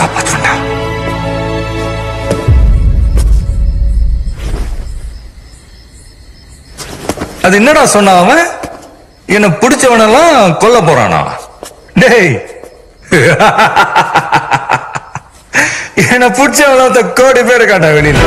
காப்பாற்றுவேன்டா அது என்னடா சொன்ன அவன்? என்ன பிடிச்சவனெல்லாம் கொல்ல போறானா? டேய். என்ன பிடிச்சவன கோடி பேர் காட்டா வெளியில.